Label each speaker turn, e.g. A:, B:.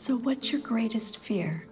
A: So, what's your greatest fear?